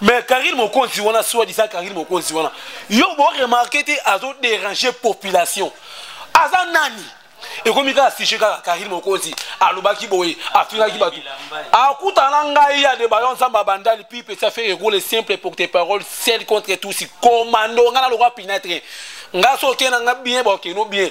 mais karine mokonzi wana soit disant karine mokonzi wana yo boremarke te azo déranger population aza nani ekomi kaka sujet kaka karine mokonzi alobaki boye afingaki bato akutana ngai ya de bayo nzambe abandali pi pesa fe ekole simple pour tes paroles sel contre tous commando ngai naloka pinatre ngai soki okenda ngai bien bakeno bien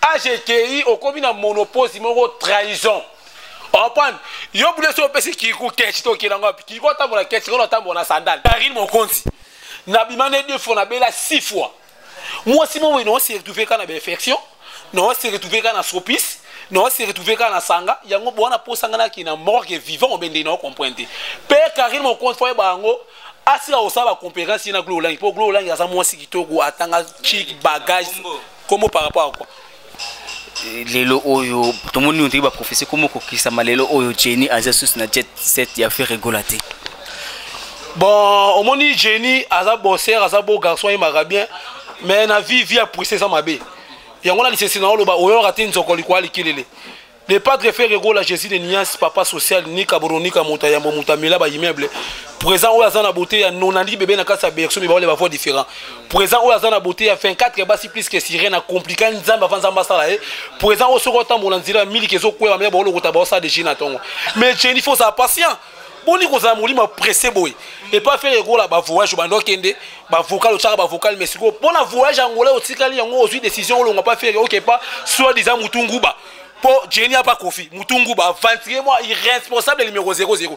age ekei okomi na monopose moko trahison opan yo bule so opesi kiku kechi tokenda ngo wapi kiku atambola kechi ngono atambola na sandal karine mokonzi nabima nde deux fois nabela six fois mwasi moko eno se retrouve kaka na bainfection nao se retrouve kaka na sopice nao se retrouve kaka na sanga yango bwana posanganaki na morgue vivant obende nao comprendre te mpe karine mokonzi fo yeba yango asila kosala bacompétence ye na glo olangi mpo glo olangi aza mwasi kitoko atanga chik bagage kombo par rapport à quoi lelo oyo tomoni oyo toki baprofesi komo kokisama lelo oyo jenny aza susu na jet set ya faire egola te bon omoni jenny aza bosser aza beau garçon ayemaka bien mais na vie vie ya presse eza mabe yango na lisese na oloba oyolaka te nzoko likoya likelele Le padre Ferre Gola Jésus de Nias, papa social, ni Kaboronika, Mota Yambo, Mota Mela, ba immeuble. Présent ou azana beauté ya nonandi bébé na kasa berceau mais ba les voix différents. Présent ou azana beauté ya 24 ba si plus que sirène na compliqué nzamba avant nzamba sala eh. Présent ou soko tambola nzira mili kezo kwela mais ba lokota ba sa de Gina tongo. Mais Jennifer ça patient. boni kozala molimo presse boye epa fere ekola bavoyage obanda okende bavocal otyaka bavocal mais sikoyo mpo na voyage angola otikali yango ozwi décision olonga pa fere oke epa soit disa mutu nguba mpo jeni apa kofi mutu nguba aventire mwa irresponsable numero 00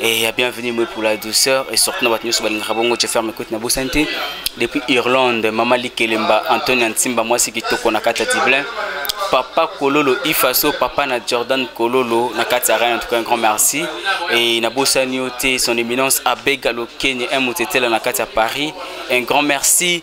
Et eh, bienvenue moi pour la douceur et surtout notre news balinga kabongo je ferme écoute na bosante depuis Irlande maman Likelemba Antonia Nsimba moi c'est kitoko na kata Dublin papa kololo ifaso papa na jordan kololo na kati ya reine en tout cas un grand merci et na bosani yo te son éminence abega lokeni un motetela na kati ya paris un grand merci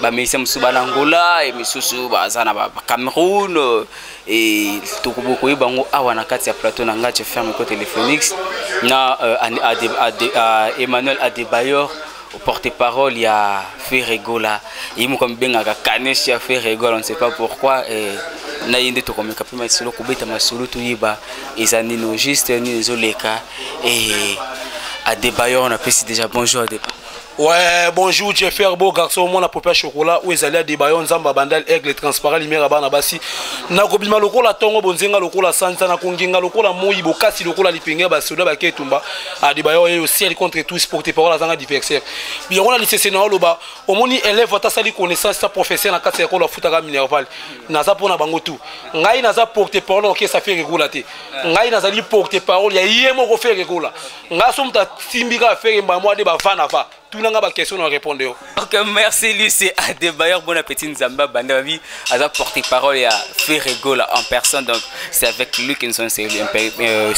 bamisa mosusu bana angola e misusu baza na bacameroun e tokobo koyeba yango awa na kati ya plateau na ngai jefer miko téléphonix na euh, emmanuel adebayor porte-parole ya ferregola ye moko amibengaka kanesh ya ferregola on ne sait pas pourquoi e, na ye nde tokomeka mpe masolo kobeta masolo toyeba eza nino juste nini ezoleka e adebayor napesi déjà bonjour adebayor Ouais, bonjour Jeffer, beau garçon, mon apopé chocolat, où est allé à Debayon, Zamba Bandal, Aigle, Transparent, Lumière, Abana Bassi. Nakobima lokola tongo, bonzenga lokola sanza, nakongenga lokola moyi, bokasi lokola lipenge, basoda, baketumba, à Debayon, et au ciel contre tous, pour tes paroles, zanga diversaire. Bien, on a laissé ce nom là-bas, au moni élève, à sa connaissance, sa professeur, na kasa yakola futaka minerval, naza pona bango tout. Ngai naza porte parole, ok, ça fait rigola te. Ngai naza li porte parole, ya yemo ko fait rigola. nga so moto asimbi kaka fere mbala mwa de bava na va tuna nga baquestion na répondre yo ok merci luce adebayer bon appétit nzambe abanda babi aza porte parole ya fere gola en personne donc c'est avec lui que nous sommes essayé euh,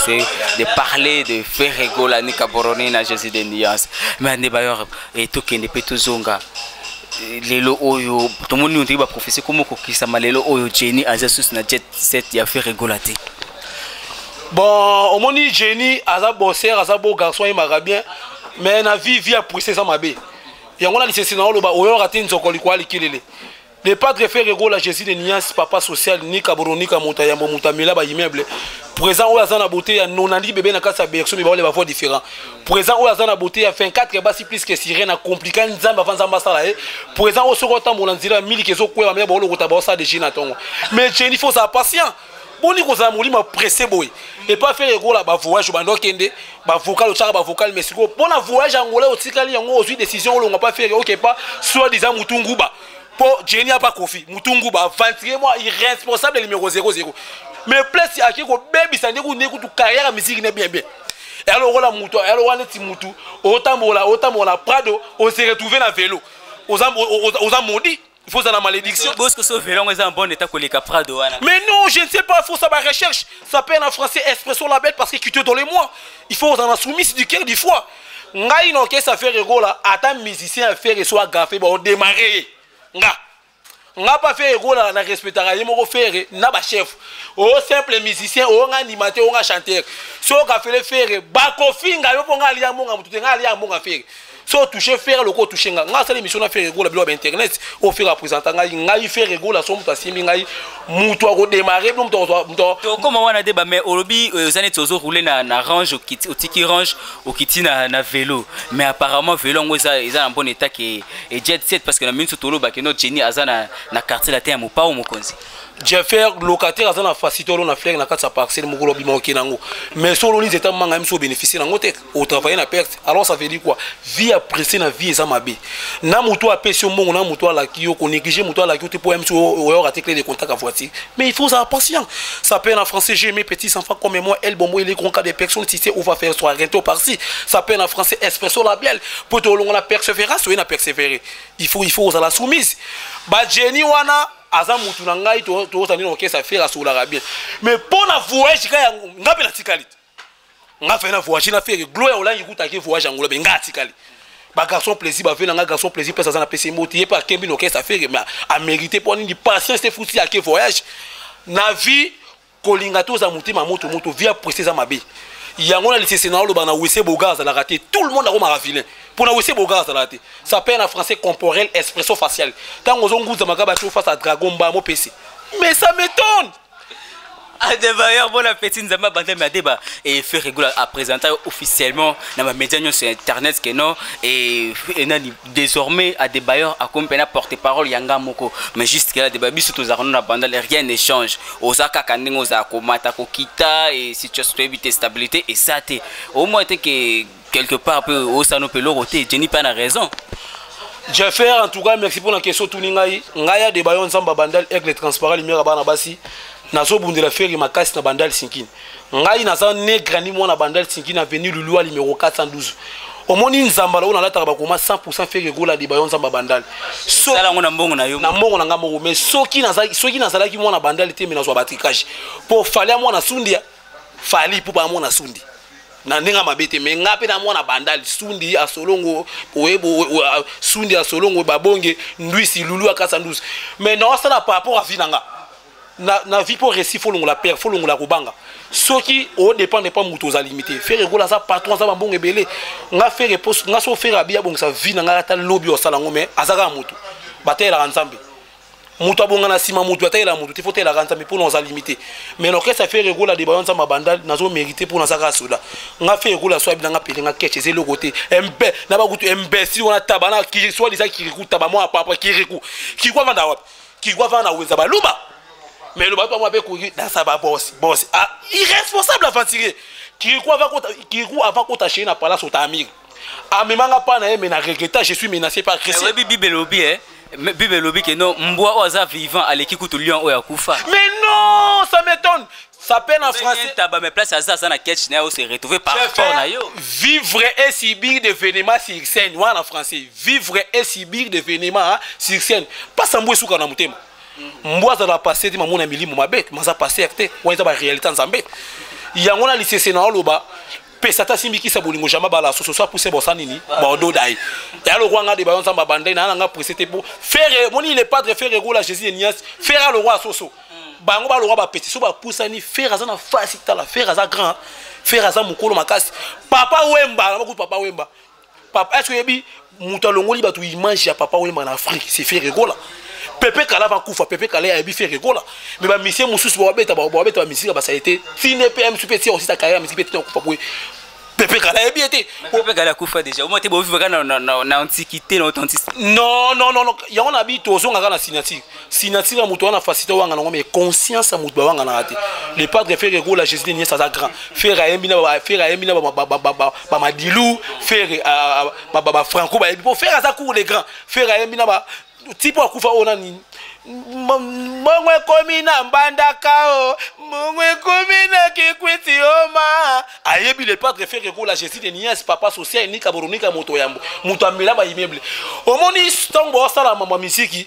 de parler de fere gola nikaboroni na jésus de nuance mais adebayer etokende mpe tozonga lelo oyo tomoni ondeki baprofesi komo kokisama lelo oyo jeni aza susu na jet set ya fere gola te bon omoni génie aza bosser aza beau garçon ayemaka bien mais na vie vie ya puisse eza mabe yango na lisese na oloba oyoka te nzoko likuwa likelele le padre ferre gola jésus de nias papa social nika boronika moto ya yambo moto amela baimmeuble présent oyo aza na beauté ya nonandi bebe na kati ya berceau mibawale bavoix différent présent oyo aza na beauté ya 24 basi plus que sirene na complika nzambe ava nzambe asala ye présent oyo soki otambola nzela ya miliki ezokwela bamela baolokota baosala de gene na ntongo mais jennifer ozala patient boni kozala molimo ya presse boye epa fere ekola bavoyage obanda okende bavocal otyaka bavocal mais sikoyo mpo na voyage angola otikali yango ozwi décision olonga pa fere oke pa soit disant mutu nguba mpo jeni apa kofi mutu nguba aventurier mwa irresponsable numéro 00 mais place ake kobebisa nde kunde kutu carrière ya miziki ne bien bien eya lokola motu eya lokola neti motu otambola otambola na prado ose retrouve na velo oza modi Il faut la malédiction. Bosco so velongo eza en bon état koleka Prado wana. Mais non, je ne sais pas, faut ça ba recherche. Ça peine en français expression la bête parce que tu te dans les mois. Il faut en soumise du cœur du foie. Ngai non que ça fait rego là, ata musicien faire soit gaffé bon démarrer. Nga. Nga pas fait rego là, na respectera ye moko faire na ba chef. Oh simple musicien, oh nga animateur, oh nga chanteur. So gaffé le faire ba kofinga yo ko nga liya monga mutu nga liya monga faire. so touche fere loko touche nga nga asala émission na fere gola bilo ba internet o fere présenter ngai ngai fere gola so mutu asimbi ngai mutu ako démarrer bo mutu ako mutu to koma wana deba mais olobi euh, ozane tozo rouler na na range okiti otiki range okiti na na vélo mais apparemment vélo ngo eza eza na bon état que et jet set parce que na minute tolo ba que notre génie azana na quartier latin ya mopao mokonzi jeffer locataire aza na facilité olo na fere na kati ya parcelle mokolo bima okende yango mais so oloni nzeta manga yemi so obénéficie nango te otravaille na perte alors ça veut dire quoi vie ya presse na vie eza mabe na moto apesi yo mbongo na moto alaki yo konéglige moto alaki yo te mpo yamisi oyoka te clé de contact ya voiture mais il faut ozala patient ça peine en français j'ai mes petits enfants comme moi el bombo il est grand cas de personne si c'est on va faire soit rento par ci ça peine en français espresso la bielle mpo tolongo na persévérance oye na persévérer il faut il faut ozala soumise ba jenny wana aza mutu na ngai tozali na okesa fere asolaka bien mais mpo na voyage ka yango ngai mpe natikali te nga fai na voyage na fere gloria olangi kuta ake voyage ya ngolobe nga atikali bagarçon plaisir bavie na nga garçon plaisir mpe aza na pesi moti ye mpe akembi na orchestre afere ma amérité mpo nini patience te futi ake voyage na vie kolinga te oza motema moto moto vie ya presse eza mabe yango na lisese na oloba na wese bogar azalaka te tout le monde akomaka vilain mpo na wese bogar azalaka te ça père na français corporel expression faciale ntango ozonguzamaka bato face à dragon mba mopesi mais ça m'étonne Adebayor, bon appétit, nous avons bandé Adeba et fait régulier à présenter officiellement dans ma média sur internet que non et, et nani, désormais Adebayor a comme peine porte parole yanga moko mais juste que Adebayor biso tous avons na bandal rien ne change osaka kandingo za komata kokita et situation de stabilité et ça au moins que quelque part mpe osano mpe eloko te jeni mpe na raison jeffer en tout cas merci mpona question otuni ngai ngai ya deba yo nzambe abandali aigle transparent lumière ya bana basi nazobundela feri makasi na bandal sinkini ngai naza ne grandi mwana bandal sinkini aveni lulua numero 412 omoni nzambala oyo nalataka bakoma 100 feri egola deba yo nzamba bandal na mbongo na yo na mbongo na ngai moko mais soki nazalaki mwana bandal te me nazwa batrikage mpo fali ya mwana sundi fali mpo baya mwana sundi na ndenge mabe te me nga mpe na mwana bandali sundi ya solongo sundi ya solongo babonge ndwisi lulu akasa ndusi me naosala par rapport avi na nga na, na vie mpo resi folongola pere folongola kobanga soki odépendre mpa moto oza limité fere ekola aza patron aza bambongo ebele nga fere nga so fere abi abongisa vie na ngai ata lobi osala yango me aza kaka moto bateyelaka nzambe moto abonga na nsima moto atalela moto te fo telaka nzambe mpo na oza limite mais na orchestre fere ekola deba yo nzambe abanda nazo mérité mpo naza kaka soda nga fere ekola so abinanga pele nga keche eza eloko te mpe na bakutu imbécile wana taba na soit disant kiriku taba mwa papa kiriku kiriku avanda wapi kiriku avanda na wenza baluba mais loba to mwa mpe kuri dansa ba boss boss ah irresponsable aventurier kiriku avakota kiriku avakota chez na palace otamiri amema nga mpa na ye me na regreta je suis menacé par christ oyebi bible elobi e bible elobi ke no mbwa oyo aza vivant aleki kutu lion oyo akufa mais non ça m'étonne ça peine en français taba mais place aza aza na catch na yo se retrouver par rapport na yo vivre et subir des événements sur scène wana en français vivre et subir des événements sur scène pas sambo esuka na motema mbwa azala passe te mamona milimo mabe maza passe te wana eza baréalité ya nzambe yango na lisese na oloba pesa ta simbi kisa bolingo jama bala soso sa pousse bosa nini bordeaux dai ya lo kwanga de bayon samba bande na nga presse te pour faire moni le padre faire gola jésus et nias faire le roi soso bango ba loka ba petit so ba poussa ni faire aza na face tala faire aza grand faire aza mukolo makasi papa wemba na ko papa wemba papa est-ce que yebi mutu alongoli batu image ya papa wemba na Afrique c'est fait regola pepe kala bakufa pepe kala ayebi fe regola me bamisie mosusu bawabeta bawabeta bamisika basali te fini mpe ya mosusu mpe tia osita kaya misiki mpe tina kokufa boye pepe kala ayebi ye te pepe kala akufa déjà omoi te bovivaka na antiquité na authenticité non non non yango na bi tozongaka na signature signature ya moto wana facilité wanga nango mais conscience ya moto bawanga na te le padre ferre ekola jésus de nies aza grand ferre ayembi na ferre ayembi na bamadilu ferre bafranco bayebi mpo ferre aza cour le grand ferre ayembi na ba tipo akufa oyo na nini mbongo ekomi na mbandaka o mbongo ekomi na kikwiti oma ayebi le padre ferre ekola jésus de nies papa social nika boronika moto yambo moto amela baimmeuble omoni ntango baosalama mwa miziki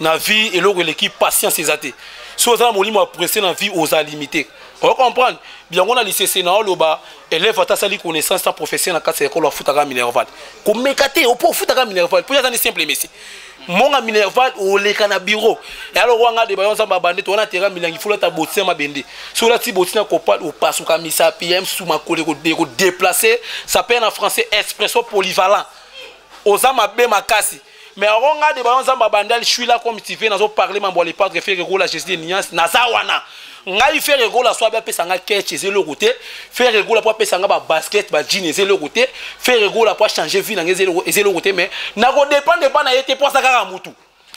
na vie eloko eleki patience eza te soki oza na molimo ya presse na vie oza limite oyo comprendre yango na lisese na oloba élève ata asali connaissance ta professeur na kati ya ekolo afutaka minerval komeka te opo ofutaka minerval mpo aza ni simple mesi monga minerval oleka na bureau yalo wanga de bayo nzamba bande to wana tera milangi fula ta botia mabende so la ti botina ko pa o paso ka misa PM sous ma kole ko de ko déplacer ça perd en français expression polyvalent oza mabe makasi Mais alors nga de balon zamba bandal, je suis là comme tu veux, nazo parler mambo le padre faire gola Jésus de nuance, naza wana. Ngai faire gola soit bien pesa nga catch et le côté, faire gola pour pesa nga ba basket, ba jeans et le côté, faire gola pour changer vie na ngeze le côté mais na ko dépendre pas na yete pour ça kaka mutu.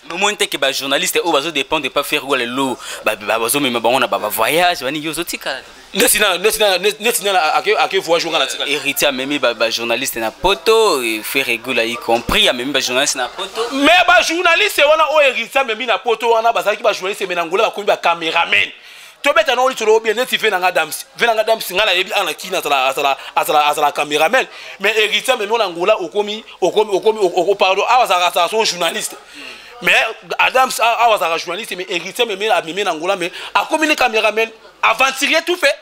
nomoni te ke bajournaliste oyo bazo dépendre epa faire gola lelo bazomema bango na bavoyage baningi ozotikala neti na neti na neti na ake ake voyage ngana tika héritier meme ba ba journaliste na poto fait regula y compris meme ba journaliste na poto mais ba journaliste wana o héritier meme na poto wana bazalaki ba journaliste mais na ngola bakomi ba cameraman tobeta nao litolo bien neti ve nanga dams ve nanga dams ngai nayebi ana kini azala azala azala azala cameraman mais héritier meme na ngola okomi okomi okomi pardon awa azalaka azala so journaliste mais adams awa azalaka journaliste mais héritier meme amemi na ngola mais akomi ne cameraman aventurier tout fait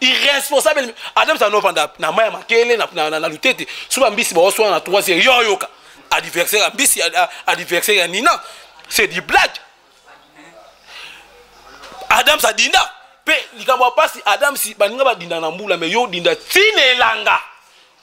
irresponsable adam sa novanda na maya makele na na, na, na lutete suba mbisi ba oswa na 3 yo yoka adversaire mbisi adversaire ya nina c'est du blague adam sa dinda pe likambo pasi adam si baninga badinda na mbula mais yo dinda tinelanga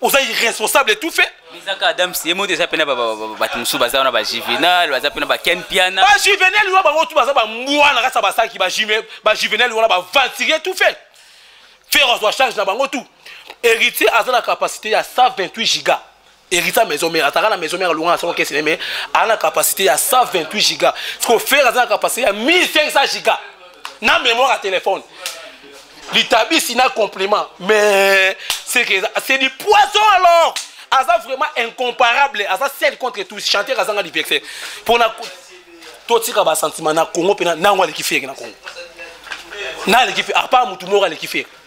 oza irresponsable tout fait ezaka adam ye moko eza mpena bato mosusu baza wana bajuvenal baza mpena baken piana bajuvenal wana bango tu baza bambwa na kati ya basalaki bajuvenal wana baventurier tout fait fere azwa charge na bango tout héritier aza na capacité ya 128 giga héritier maison mère ataka na maison mère alonga na sango kesene mais aza na capacité ya 128 giga siko fere aza na capacité ya 1500 giga na memoire ya telefone litabisi na compliment mais c'est du poison alors aza vraiment incomparable aza ciel contre tout chanteur azanga diversaire mpona totika basentiment na congo mpe nango aleki fere na congo na aleki fere apart motu moko aleki fere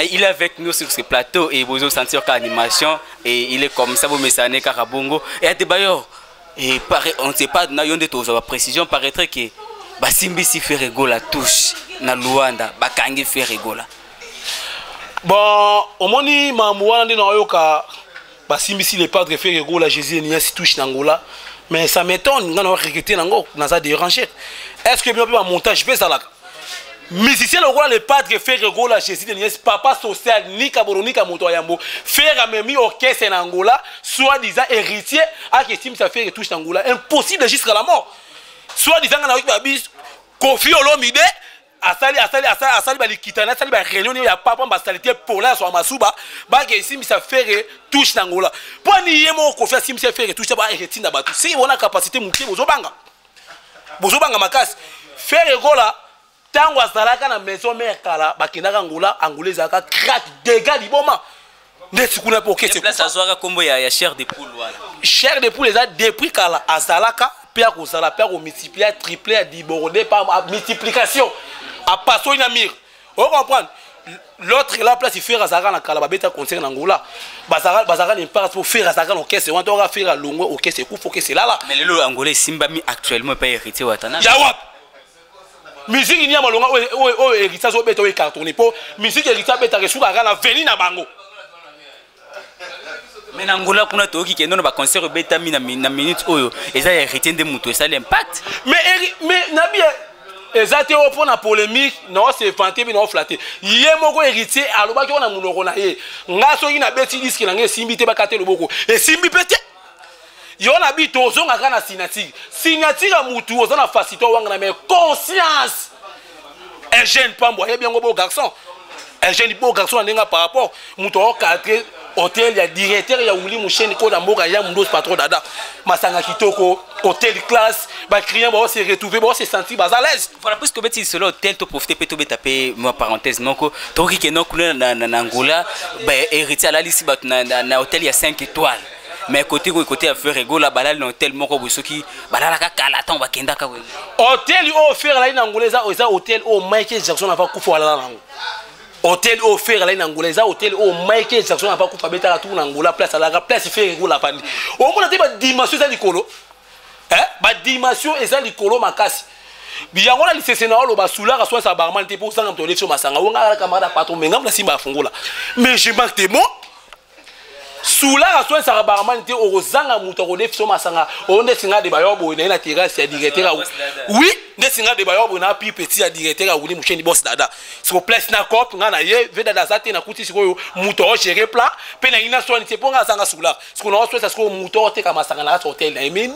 Et il est avec nous sur ce plateau et vous sentir animation et il est comme ça vous messane Karabongo et à Debayo et pareil on ne sait pas na yonde tous la précision paraîtrait que basimbi si ferre gola touche na Luanda bakangi ferre gola bon omoni mambo wana nde nayoka basimbisi le padre fere gola jésus eniasi touche na ngola mais ça m'étonne nga na recruter nango naza déranger est ce que bino mpe bamontage mpe ezalaka musicien lokola le padre fere gola jésus denies papa social nika boro nika moto ya yambo fere amemi orchestre na angola soit disant héritier ake esimisa fere touche na angola impossible jusqu'à la mort soit disant nga nayoki babis kofi olomide asali asali asali asali balikitana asali bareunion niyo ya papa basalite pola ya soa masuba bake esimbisa fere touche na ngola mpo ani ye moko kofi asimbisa fere touche ba etinda bato siki bona kapasite moke bozobanga bozobanga makasi fere gola ntango azalaka na maison mare kala bakendaka angola angola ezalaka crate dega liboma ndeti kuna mpe okese place azwaka nkombo ya, ya chair de poule wana chair de poule eza depuis kala azalaka mpe akozala mpe akomultiplie atriple ya diborde pa multiplication apasoli na mire ocomprendre l'autre là place ifere azalaka na kala babeta concert na angola bazalaka na imparte mpo fere azalaka na okese wana toka fere alongwe okese ekufa okese elala mais lelo angola esimbami actuellement epai héritier watana ya wapi musique nini ya malonga oyo erisa azobeta oyo ecartone mpo musique erisa abetaka esuka kaka na veni na bango mais na ngola kuna toyoki kendo na baconcert obetami na minute oyo eza ya héritier nde moto esali impact mais na bie eza te oyo mpo na polémique nao se vante mpe nao flate ye moko héritier alobaki oyo na monoko na ye ngai soki nabeti diske na ngai esimbi te bakate loboko esimbi mpe te yo na bi tozonga kaka na signature signature ya mutu oza na facilité owangana mais conscience un jeune pambo ayebi yango beau garçon un jeune beau garçon na ndenge par rapport moto okadre hotel ya directeur ya wuli musheni kota mboka ya mundos patron dada masanga kitoko hotel classe baclient baose retrouve baose sentir baza l'aise voilà puisque obeti lisolo hotel toprofite mpe tobeta mpe mwa parenthèse moko tokoki keno kuna na angola héritier alalisi bato na hotel ya 5 étoile mais kote koyo kote ya fere egola balali na hotel moko boye soki balalaka kala ntango bakendaka boye hotel oyo fere alali na angola eza eza hotel oyo michael jackson ava kufa alala nango hotel oyo fere alali na angola eza hotel oyo michael jackson ava kufa abetaka tuku na angola place alalaka place fere egola afandi omona te badimension eza likolo eh? badimension eza likolo makasi yango na lisese na oloba sulaka soin sa barman te mpo osanga moto oleki so masanga o ngai alaka mara patron me ngambo na simba afungola mais je manque te bon sulaka soin sa barman te okozanga moto akodefi so masanga oyo nde singa deba yo boye na ye na terrasse ya directeur au oui nde singa deba yo boye na pi petit ya directeur ya wili musheni boss dada siko place na cop ngai na ye ve dada aza te nakuti sikoyo moto aogere plat mpe na ye na soini te mpo ngai azanga sulaka sikoyo na oswesa sikoyo moto oteka masanga na kati hotel na ye mais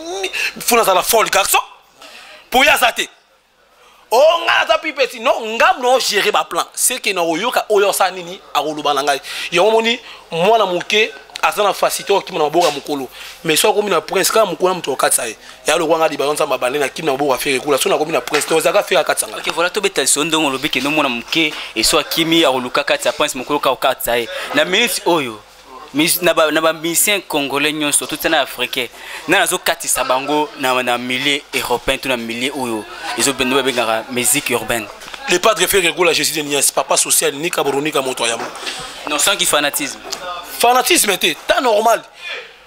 fo nazala folle garçon mpo ye aza te o oh, ngai naza pipesi no ngai nao gere baplan seke na oyoka oyo asala nini akoloba na ngai yango omoni mwana moke aza na facilité okima na maboko ya mokolo mais soki akomi na prince kaka mokolo na moto akatisa ye ya lokola ngai libayo nzambe abandi na kimi na maboko ya fere ekula soki nakomi na prince to ezalaka fere akatisa ngai voilà tobeta liso ndongo olobi kende omona moke eso akimi akoluka katisa prince mokolo kaka okatisa ye na minute oyo na ba na ba musiciens congolais nyonso tout na africain na nazo katisa bango na na milieu européen tout na milieu oyo ezo bendo ba bengaka musique urbaine le padre Ferre Gola Jésus de Nias papa social ni kaboronika moto ya non sans qui fanatisme fanatisme était ta normal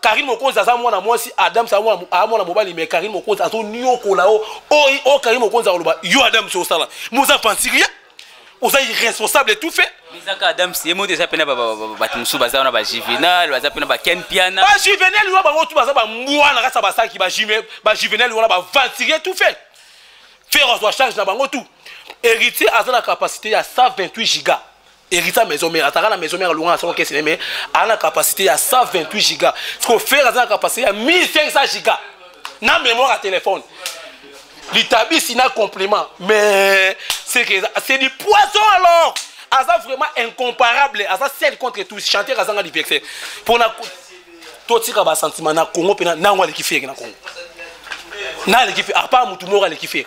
Karine Mokonzi aza mwana mwasi, Adam sa mwana a mwana mobali mais Karine Mokonzi azo nyokola o o o Karine Mokonzi akoloba yo Adam so sala. Moza fancy rien. Oza irresponsable tout fait. Mizaka Adam si emo déjà pena ba ba tumusu baza na ba juvenal, baza pena ba Ken Piana. Ba juvenal yo ba wotu baza ba mwana kasa ba saki ba juvenal, ba juvenal wana ba fancy rien tout fait. Faire on charge na bango tout. Héritier aza na capacité ya 128 gigas. hérita maison mère ataka na maison mère alonga na soko kesi mais a na capacité ya 128 giga siko faire aza na capacité ya 1500 giga na mémoire ya téléphone litabisi na complément mais c'est que c'est du poison alors aza vraiment incomparable aza seul contre tous chanteur azanga diverse mpona totika basentiment na congo mpena nango aleki fere na congo na aleki fere apart motu moko aleki fere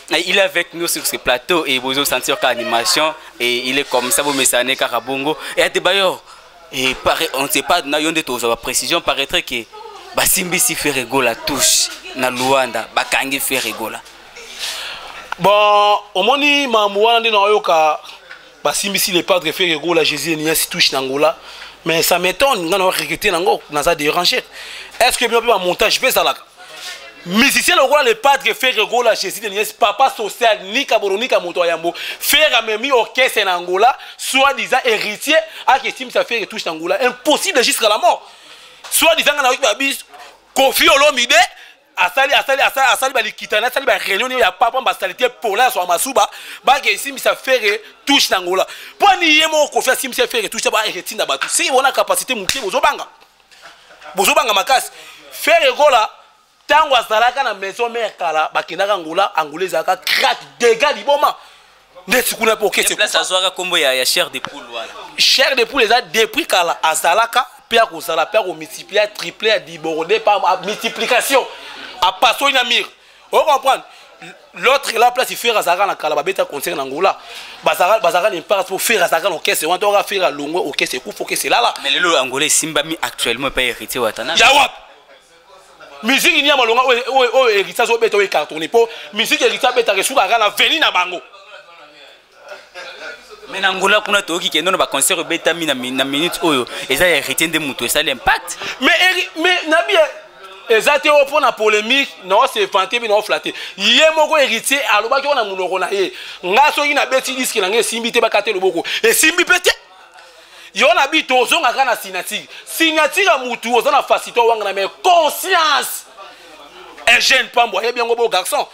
Et il est avec nous sur ce plateau et vous sentir animation et il est comme ça vous messane Karabongo et à Debayo et pareil on ne sait pas na yonde tous la précision paraîtrait que basimbi si ferre gola touche na Luanda bakangi ferre gola bon omoni mambo wana nde nayoka basimbisi le padre fere gola jésus eniasi touche na ngola mais ça m'étonne nga na recruter nango naza déranger est ce que bino mpe bamontage mpe ezalaka musicien lokola le padre fere gola jésus denies papa social nika boro nika moto ya yambo fere amemi orchestre na angola soit disant héritier ake esimisa fere touche na angola impossible jusqu'à la mort soit disant nga nayoki babis kofi olomide asali asali asali asali balikitana asali bareunion niyo ya papa basalite pola ya soa masuba bake esimbisa fere touche na ngola mpo ani ye moko kofi asimbisa fere touche ba etinda bato siki bona kapasite moke bozobanga bozobanga makasi fere gola ntango azalaka na maison mare kala bakendaka angola angola ezalaka crate dega liboma ndeti kuna mpe okese place azwaka nkombo ya, ya chair de poule wana chair de poule eza depuis kala azalaka mpe akozala mpe akomultiplie atriple ya diborde pa multiplication apasoli na mire ocomprendre l'autre là place ifere azalaka na kala babeta concert na angola bazalaka na imparte mpo fere azalaka na okese wana toka fere alongwe okese ekufa okese elala mais lelo angola esimbami actuellement epai héritier watana ya wapi musique nini ya malonga oyo erisa azobeta oyo ecartone mpo musique erisa abetaka esuka kaka na veni na bango mais na ngola kuna toyoki kendo na baconcert obetami na minute oyo eza ya héritier nde moto esali impact mais na bie eza te oyo mpo na polémique nao se vante mpe nao flate ye moko héritier alobaki oyo na monoko na ye ngai soki nabeti diske na ngai esimbi te bakate loboko esimbi mpe te yo na bito ozongaka na signature signature ya mutu oza na facilité owangana mais conscience un jeune pambo ayebi yango beau garçon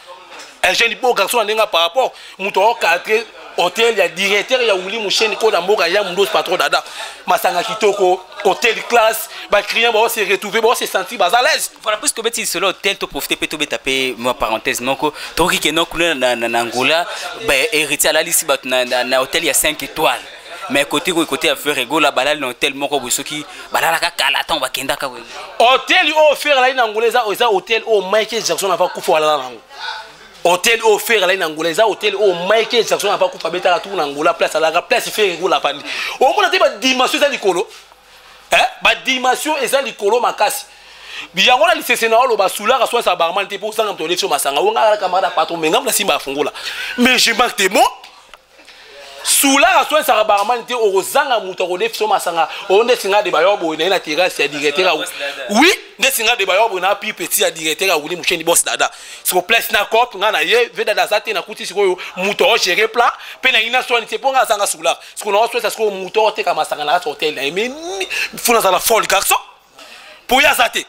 un jeune beau garçon na ndenge par rapport moto okadre hotel ya directeur ya wili musheni kota mboka ya mundos patron dada masanga kitoko hotel classe baclient baose retrouve baose sentir baza l'aise voilà puisque obeti lisolo hotel toprofite mpe tobeta mpe mwa parenthèse moko tokoki keno kuna na angola héritier alalisi bato na hotel ya 5 étoile mais kote koyo kote ya fere egola balali na hotel moko boye soki balalaka kala ntango bakendaka boye hotel oyo fere alali na angola eza eza hotel oyo michael jackson ava kufa alala nango hotel oyo fere alali na angola eza hotel oyo michael jackson ava kufa abetaka tuku na angola place alalaka place fere egola afandi omona te badimension eza likolo eh? badimension eza likolo makasi yango na lisese na oloba sulaka soin sa barman te mpo osanga moto oleki so masanga o ngai alaka mara patron me ngambo na simba afungola mais je manque te bon sulaka soin sa barman te okozanga moto akodefi so masanga oyo nde singa de bayo boye na ye na terrasse ya directeur ya oui nde singa de bayo boye na pi petit ya directeur ya wuli musheni boss dada siko place na cop ngai na ye ve dada aza te nakuti sikoyo moto aogere plat mpe na ye na soini te mpo ngai azanga sulaka sikoyo na oswesa sikoyo moto oteka masanga na kati hotel na ye mais fo nazala folle garçon mpo ye aza te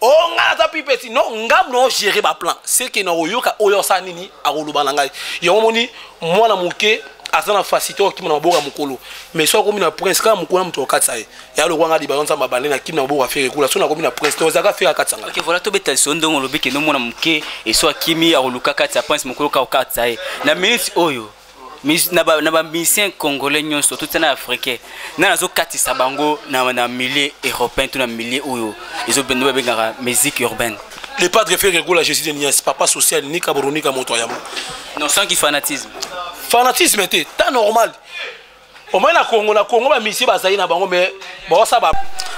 o oh, ngai naza pipesi no ngai nao gere baplan seke na oyoka oyo osala nini akoloba na ngai yango omoni mwana moke aza na facilité okima na maboko ya mokolo mais soki akomi na prince kaka mokolo na moto akatisa ye ya lokwa ngai libayo nzambe abandi na kimi na maboko ya fere ekula soki nakomi na prince to ezalaka fere akatisa ngai voilà tobeta liso ndongo olobi kende omona moke eso akimi akoluka kati ya prince mokolo kaka okatisa ye na minute oyo na ba na ba musiciens congolais nyonso tout na africain na nazo katisa bango na na milieu européen tout na milieu oyo ezo bendo ba bengaka musique urbaine le padre Ferre Gola Jésus de Nias papa social ni kaboronika moto ya non sans qui fanatisme fanatisme était ta normal omoi na congo na congo bamisie bazali na bango me baosa ba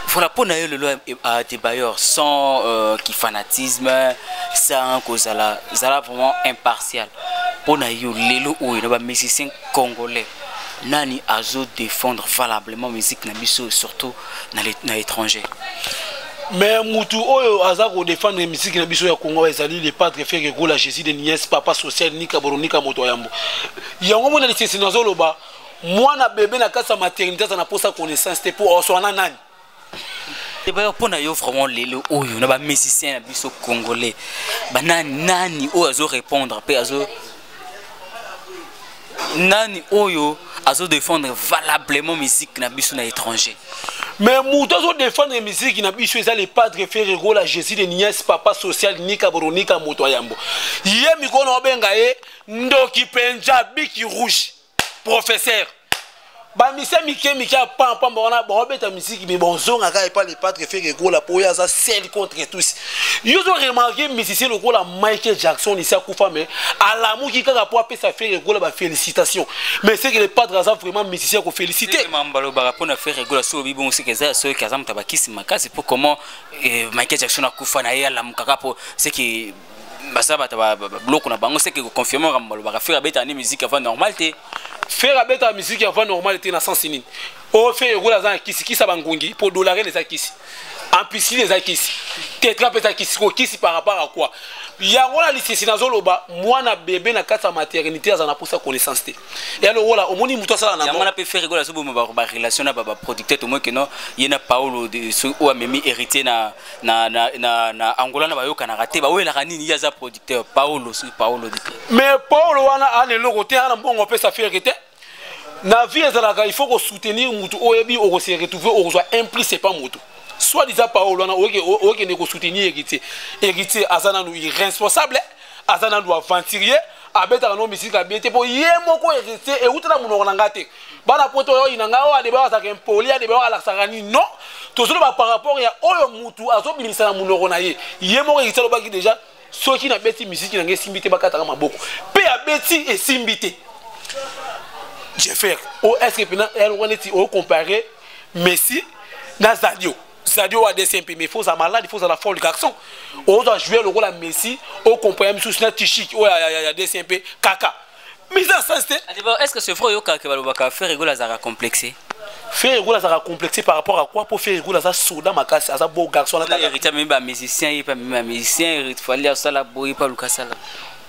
voilà mpo na yo lelo a debailleur sans euh, kifanatisme sans kozala zala vraiment impartial mpo na yo lelo oyo na bamusicien congolais nani azo défendre valablement musique na biso surtout na, na étranger mais mutu oyo aza kodefendre misiki na biso ya kongo ezali le padre fere gola jésus de nies papa social nika boronika moto ya yambo yango mona lisese nazoloba mwana bebe na kati ya maternité aza na mposa connaissance te mpo oswa na nani ebaya eh mpo na yo vraiment lelo oyo na bamusicien na biso congolais banani nani oyo azorépondre mpe azo nani oyo azodefendre valablement musique na biso na étranger mais moto azodefendre miziki na biso eza le padre ferre gola jésus de nias papa social nika boronika moto ya yambo ye mikolo na obenga ye ndoki penja biki rouge professeur bamisa mike mike ya pampamba wana baobeta miziki me bozonga kaka epa le patre fere ekola mpo oyo aza sel contre tous yo zo remarke musicien lokola michael jackson esi akufa me alamuki kaka mpo apesa fere ekola bafélicitation mais seke le patre aza vraiment musicien ya kofélicitemambalobaka mpo na fere ekola so obi bongo seke eza ya soki aza moto ya bakisi makasi mpo comment eh, michael jackson akufa na ye alamukaka mpo seke baza bato biloko na bango seke koconfirme makambo balobaka fere abetaka nde miziki avant normal te fere abetaka miziki avant normal te na sensi nini o oh, fere ekola aza na kisi kisa bangungi mpo dolarene eza kisi ampicine eza kisi tetra mpe eza kisi kokisi par rapport à quoi yango na lisisi nazoloba mwana bebe na kati ya maternité aza na mposa connaissance te ya lokola omoni moto asala nangona mpe fere ekola azoboma barelation na baproducteur tomoki no ye na paolo oyo amemi héritier na na, na, na, na angola na bayokanaka te bawelaka nini ye aza producteur paolo soki paolo de te mais paolo wana ana eloko te ana mbongo apesa ferke te na vie ezalaka il faut kosoutenir motu oyebi okose retrouve okozwa un plus c'est pas motu soit disant paolo wana okende kosoutenir héritier héritier aza nanu irresponsable eh? aza nanu aventurier abetaka no misiki na bien te mpo ye moko erese euta na monoko na ngai te bana poto oyo oyina ngai oyo adebaka azalaka impoli adebaka alakisaka nini non tozoloba par rapport ya oyo mutu azobimisa na monoko na ye ye moko erese alobaki deja soki nabeti misiki na ngai esimbi te bakataka maboko mpe abeti esimbi te jeffer o oh, est ce que mpena eloko neti ocompare messi na zadio sadio wa dcmp mais faut ozala malade faut ozala fort garçon ozwa joueur lokola messi okompaya misusu na tishik oyo ya dcmp kaka mise en sens te est ce que ce fro oyokaka balobaka frère egola azalaka complexe Ferre Goula ça complexé par rapport à quoi pour Ferre Goula ça soda makasi ça beau garçon là héritier même ba musicien et pas même musicien il fallait ça la boy pas Lucas là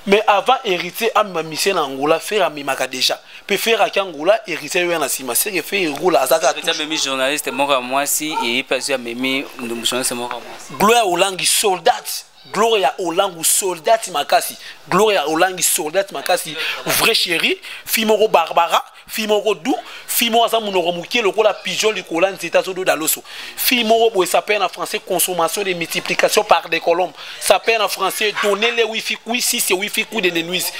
mais avant héritier amema mission na angola fere amemaka déjà mpe fere aki angola héritier ayoya na nsima seke fere egola azaka amemi journaliste moko ya mwasi eye mpe azwi amemi journaliste moko ya mwasi gloria olangi soldat gloria olangu soldat makasi gloria olangi soldat makasi vrai chéri fi moko barbara fille moko du fille moko aza monoko moke lokola pigeon likolo ya nzete azododa loso fille moko boye sapere na français consommation de multiplication par des colombes sapere na français donner le wifi kui sise wifi kui de nenuise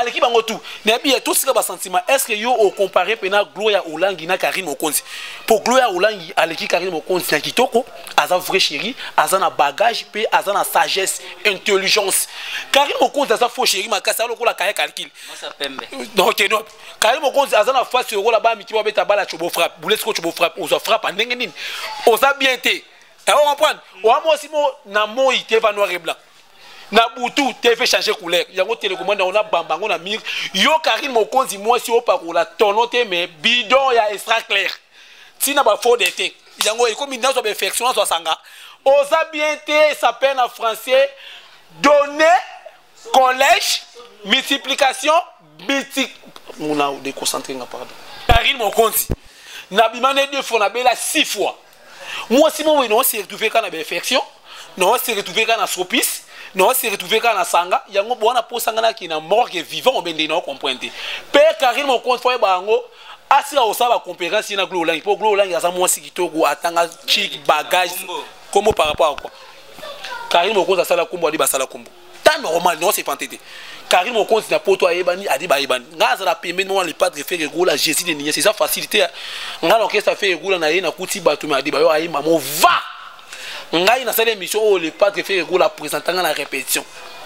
aleki bango tout nayebi ye tosika basentiment est ce que yo ocompare mpena gloria olangi na karine mokonzi mpo gloria olangi aleki karine mokonzi na kitoko aza vrai chéri aza na bagage mpe aza na sagesse intelligence karine mokonzi aza faux chéri makasi alokola kaya calcule donc kayali mokonzi aza na fasi lokola bana miki babeta bala cobo frappe bulesiko cobo frappe ozwa frappe ndenge nini oza bien te yango eh, comprendre oya mwasi mo na moi te va noir et blanc na butu tv change couleur yango telekomande yango na bamba yango na mire yo karine mokonzi mwasi opakola tono te mais bidon ya extra clair ntina bafode te yango ekomi nazwa bainfection nazwa sanga oza bien te sapin na français donne collège multiplication bitik muna deconcentre nga pardon karine mokonzi nabima nde deux fois nabela six fois mwasi moko boye naosi retrouve ka na bainfection naosi retrouve ka na sopis naosi retrouve ka na sanga yango bwana mposa ngai naki na morgue vivant obe ndenge nao comprendre te mpe karine mokonzi fo yeba yango asila kosala bacompétence ye na glo olangi mpo glo olangi aza mwasi kitoko atanga chik bagage kombo par rapport ya quoi karine mokonzi asala nkombo adi basala nkombo ta normal nionso epante te karine mokonzi na poto ayebani adi bayebani ngai aza na pembeni mwana lepatre fere egola jésus de nies eza facile te ngai na orchestre fere egola na ye nakuti bato me adi bayo ayemba mova ngai nasali émission oyo lepatre fere egola apresenta ngai na répétition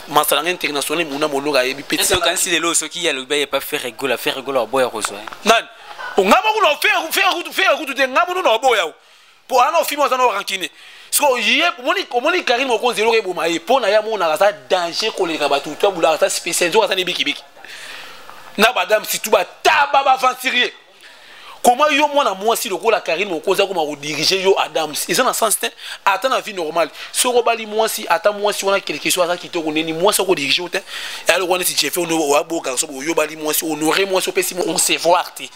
masala ngai international muna moloka ayebi peokanisi lelo soki ye alobi ayepa fere egola fere egola waboya kozwa nani ngai mokuna fere kutu te ngai mokuna waboya po ana ofimi aza na rancune siko ye omoni omoni karine mokonzi eloko eboma ye mpo na ye amonaka aza danger koleka bato to abulaka aza spécial nzoka aza na ebikibiki na badame surtout bataba baventurier koma yo mwana mwasi lokola karine mokonzi akoma kodirige yo adams eza na sens te ata na vie normale soki obali mwasi ata mwasi wana quelque soit aza kitoko neni mwasi akodirige yo te yalokola neti jefe oyo aboka soki oyo obali mwasi honore mwasi opesi consevoir te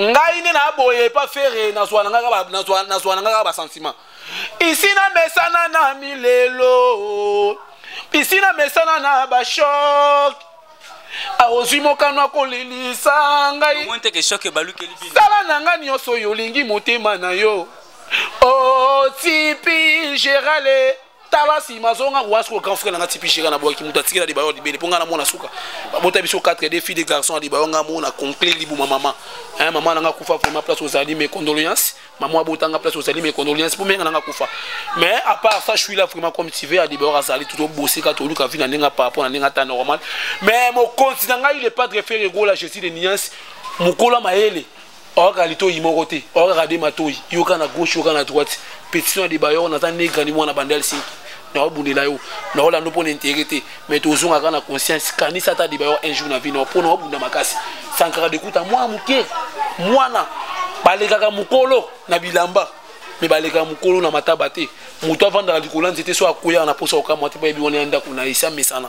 ngai nde na boye epa fere nazwa na ngai kaka basentiment isi na mesana na milelo isi na mesana na bashok ozwi mokano akolelisa ngai sala na ngai nyonso oyo olingi motema na yo otipi gerale oh, tala nsima azonga wana soko grand frère nanga tipi jeka na bwaki moto atikela libayo libele mpo ngai namona suka babota biso 4 de fille de garçon ya libayo ngai mona conclure libuma mama eh, mama nanga kufa vraiment place ozali mes condoléances mama abotanga place ozali mes condoléances mpo menga nanga kufa mais à part ça je suis là vraiment comme tu veux ya libayo azali tout oboseka toluka vi na ndenge par rapport na ndenge ata normal mais mokonzi na ngai le padre ferre gola jésus de nuance mokolo ya mayele oyaka litoyi moko te oyakaka de matoyi yoka na gauche yoka na droite petition ya debayor naza negrani mwana banda ya lisinki naobundela yo naolanda mpo na intere te mais tozongaka na conscience kanisa ata debayor un jour na vie nao mpo na obunda makasi sankara dekuta mwa moke mwana balekaka mokolo na bilamba me balekaka mokolo na mataba te moto avandaka likolo ya nzete so akweyaka na mposa kokamwa te mpo yebi wana ya ndako na ye si amesana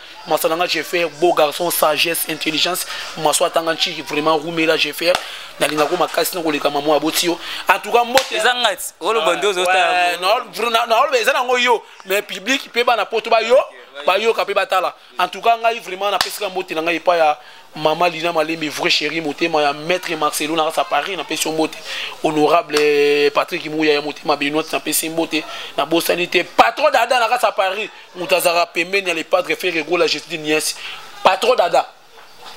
Masa nanga Jeffer, beau garçon, sagesse, intelligence. Masa atanga nchiki vraiment rumela Jeffer. Nalinga ko makasi na koleka maman aboti yo. En tout cas mbote ezanga ti. Olo bando ozo ta. Na na na olo ezana ngo yo, mais public pe bana poto ba yo, ba yo ka pe batala. En tout cas ngai vraiment na pesika mbote na ngai epa ya maman Lina Malembe vrai chéri motema ya maître Marcelo na sa Paris na pesi mbote. Honorable eh, Patrick Mouya ya motema Benoît na pesi mbote. Na bosani te patron dada na sa Paris. moto azalaka pembeni ya le padre ferre gola jesus de niese patron dada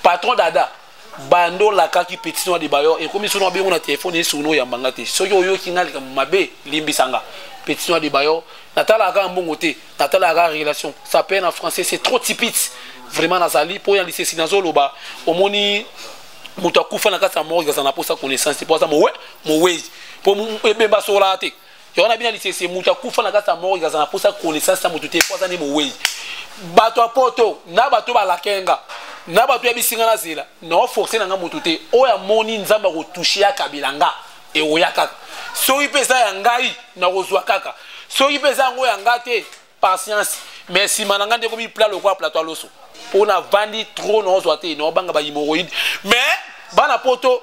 patron dada bando olakaki petit noir de bayor ekomi soki nabengo na telefone ye soki noyamba nga te soki oyoki nga likambo mabe limbisa nga petit noir de bayor natalaka kaka mbongo te natalaka kaka relation ça paye na français c'est trop tipite vraiment nazali mpo ya lisesi nazoloba omoni moto akufa na kati ya morgue aza na mposa connaissance te mpo aza mowe mowei mpo ebemba asololaka te yango na bino lisese moto akufa na kati ya moko ikaza na mposa connaissance ya moto te mpo aza nde mowei bato ya poto na bato balakenga na bato ya bisinga na zela naoforce na nga moto te oyo amoni nzambe akotushe ya kabila nga eoya kaka soki mpe eza ya ngai nakozwa kaka soki mpe eza yango ya nga te patience mais nsima na ngai nde ekomi pla lokola plateau ya loso mpo navandi trop naozwa te naobanga bahemoroïde mais bana poto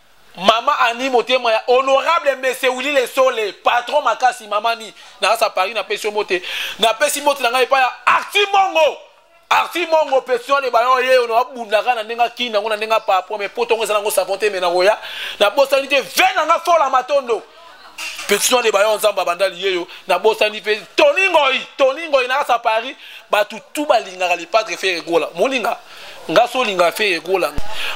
Mama Annie motema ya honorable Mese Willy Lesole patron makasi mama ni na sa Paris na pesi mote na pesi mote na ngai pa ya Arti Mongo Arti Mongo pesion le bayo ye ono abundaka na ndenga kin nango na ndenga pa po me poto ngo ezana ngo savonte me na roya na bosani te vena nga fola matondo petit noir de bayo nzambe abanda liyeyo nabosani mpe toni ngoi toni ngoi nakasa paris bato tu balingaka le padre fere gola molinga nga so olingaka fere gola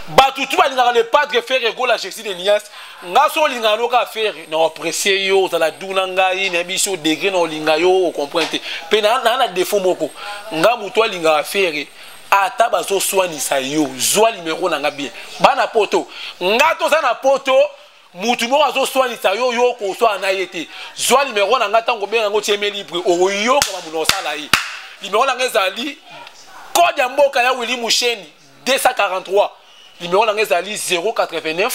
bato tu balingaka le padre fere gola jésus de nias nga so olingaka no kaka fere na opprecie yo ozala du na ngai na biso degre na olinga yo ocomprendre te mpe naa na defo moko nga moto alingaka fere ata bazoswanisa yo zwa limero na nga bien bana poto nga toza na poto mutu moko azoswanisa yo yo okoswana na ye te zwa limero na ngai ntango obenga yango otieme libre okoyoka bamuna osala ye limero na ngai ezali kode ya mboka ya wili musheni 243 limero na ngai ezali 089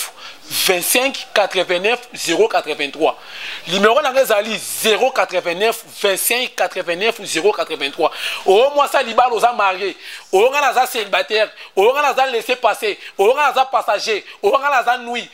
25 89 083 limero na ngai ezali 089 25 89 083 oyo mwasi ya libala oza marie oyo ngai naza célibataire oyo ngai naza laisse passe oyo ngai naza passager oyo ngai naza nuit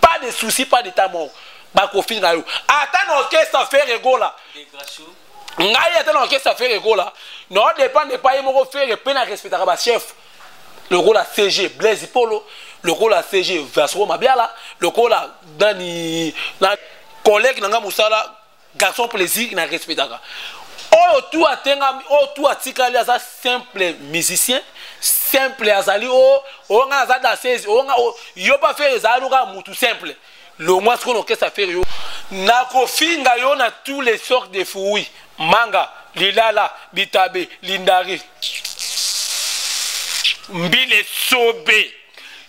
pas de souci pas de temps mort bakofinga yo ata na orchestre affaire egola ngai ata na orchestre affaire egola nao dépendre epai ye moko fere mpe na respectaka bachef lokola cg blaise polo lokola cg vasco mabiala lokola nani na collègue na ngai mosala garçon plaisir na respectaka oyo tu atengami oyo tu atikali aza simple musicien simple azali o oyo ngai aza dansese oyo ngai yo mpe afere ezali loka mutu simple longwa sikoyo nokesa afere yo nakofinga yo na tous les sortes de fruits manga lilala bitabe lindari mbile sobe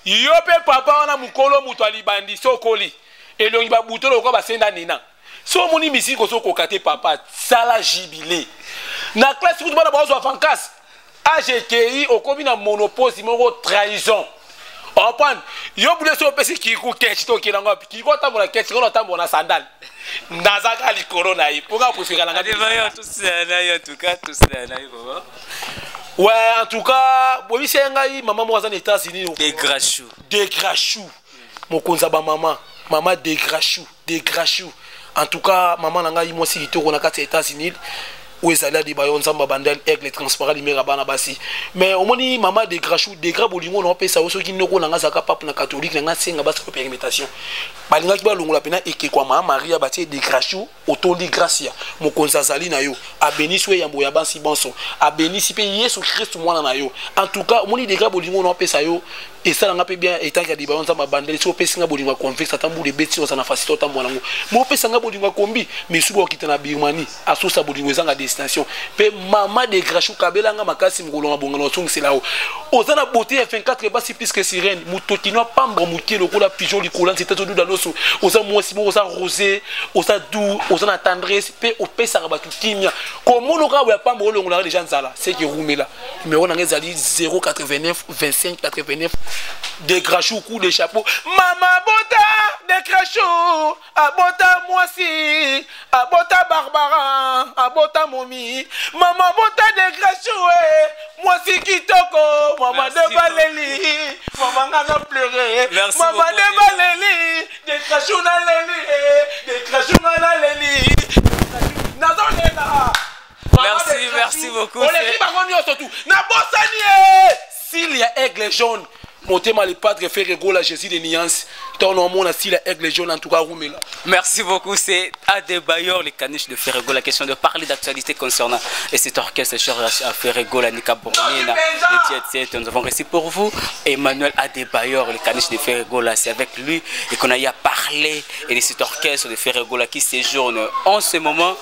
yo mpe papa wana mokolo moto alibandi sokoli elongi babuto lokola basenda nina si omoni misiki kozokoka te papa sala jibile na classe kutu bana baozwa vancase age ekei okomi na monopose moko trahison opane yo bule soki opesi kiku kechi to okenda ngo kiku atambola kechi kono atambola na sandale nazaka likolo na ye mpo kaka koseka nanga we en tout cas boyebisi ye ngai mama moko aza na états-unis degrachou degrachou mokonzi ya bamama mama degrachou degrachou en tout cas mama na ngai mwasi kitoko na kati ya états-unis oyo ezali adiba yo nzambe abanda aigle transparent limera bana basi mais omoni mama degrachou degra bolingo na opesa yo soki noko na ngai azalaka pape na catholique na ngai asenga basala perimetation balingaki balongola mpena ekeko ya mama maria batie degrachou otondi gracia mokonzi azali na yo abenisi oyo yambo ya bansi banso abenisi mpe yesu kristu mwana na yo entouka omoni degra bolingo na opesa yo esala nga mpe bien etanke ya libala nzambe abandeli soki opesi nga bolingo ya convexe ata mbula ebeti oza na fasite otambwa nango mo opesa nga bolingo ya kombi misuku okita na birmanie asusa bolingo ezanga destination mpe mama degrachu kabela nga makasi mokolo na bongano osongisela yo oza na beauté ya 24 basi plus que sirène mutoki no apambwa moke lokola pigeon likolo ya nzete ozoduda loso oza mwasi moko oza rosé oza doux oza na tendresse mpe opesaka bato kimia komono kaka boya pamba olongolaka deja nzala seke rumela numero na ngai ezali 089 25 89 de grachou coup de chapeau mama bota de crachou abota mwasi abota barbara abota momi mama abota degrasue mwasi kitoko mama de baleli mama nga na pleure mama de baleli degrasue naleli eh, degrasue nga naleli nazolela merci merci beaucoup oleki bango nyonso tu nabosani ye sile ya aigle jaune motema le padre ferre gola jésus de nuance ntango naomona sila aigle jaune en tout cas rumela merci beaucoup c'est adebayor le caniche de ferre gola question de parler d'actualité concernant et cet orchestre cher à ferre gola nika boronina et nous avons reçu pour vous emmanuel adebayor le caniche de ferre gola c'est avec lui et qu'on a eu à parler et de cet orchestre de ferre gola qui séjourne en ce moment